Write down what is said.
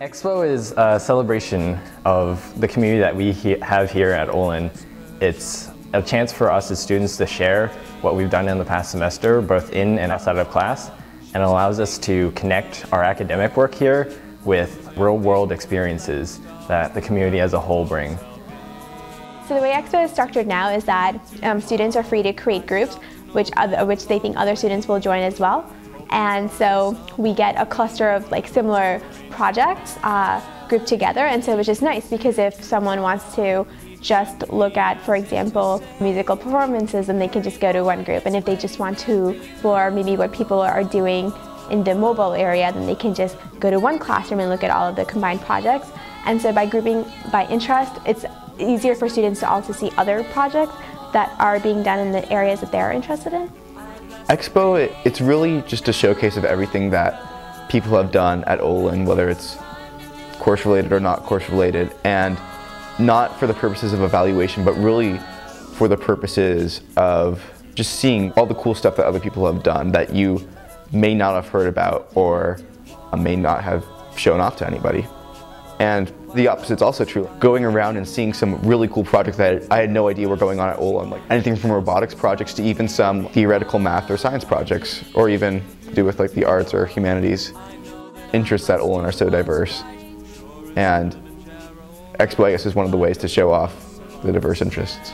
Expo is a celebration of the community that we he have here at Olin. It's a chance for us as students to share what we've done in the past semester, both in and outside of class, and allows us to connect our academic work here with real world experiences that the community as a whole bring. So the way Expo is structured now is that um, students are free to create groups which, other, which they think other students will join as well. And so we get a cluster of like similar projects uh, grouped together and so which is nice because if someone wants to just look at, for example, musical performances and they can just go to one group. And if they just want to explore maybe what people are doing in the mobile area, then they can just go to one classroom and look at all of the combined projects. And so by grouping by interest, it's easier for students to also see other projects that are being done in the areas that they're interested in. Expo, it, it's really just a showcase of everything that people have done at Olin, whether it's course related or not course related. And not for the purposes of evaluation, but really for the purposes of just seeing all the cool stuff that other people have done that you may not have heard about or may not have shown off to anybody. And the opposite is also true. Going around and seeing some really cool projects that I had no idea were going on at Olin, like anything from robotics projects to even some theoretical math or science projects, or even to do with like the arts or humanities. Interests at Olin are so diverse. And Expo, I guess, is one of the ways to show off the diverse interests.